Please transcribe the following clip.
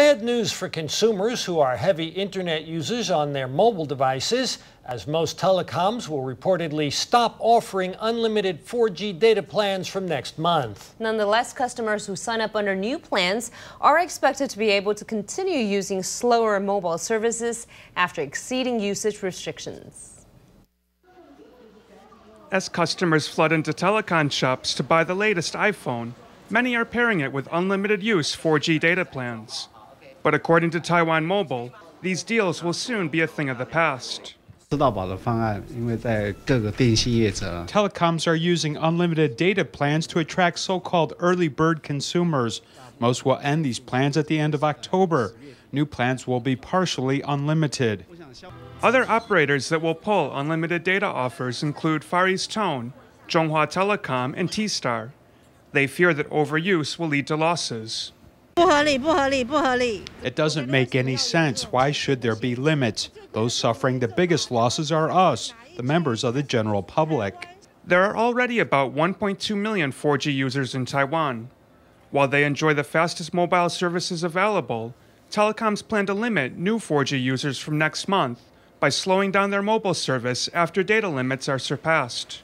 bad news for consumers who are heavy internet users on their mobile devices, as most telecoms will reportedly stop offering unlimited 4G data plans from next month. Nonetheless, customers who sign up under new plans are expected to be able to continue using slower mobile services after exceeding usage restrictions. As customers flood into telecom shops to buy the latest iPhone, many are pairing it with unlimited use 4G data plans. But according to Taiwan Mobile, these deals will soon be a thing of the past. Telecoms are using unlimited data plans to attract so called early bird consumers. Most will end these plans at the end of October. New plans will be partially unlimited. Other operators that will pull unlimited data offers include FarEasTone, Chunghwa Telecom, and T-Star. They fear that overuse will lead to losses. It doesn't make any sense. Why should there be limits? Those suffering the biggest losses are us, the members of the general public. There are already about 1.2 million 4G users in Taiwan. While they enjoy the fastest mobile services available, telecoms plan to limit new 4G users from next month by slowing down their mobile service after data limits are surpassed.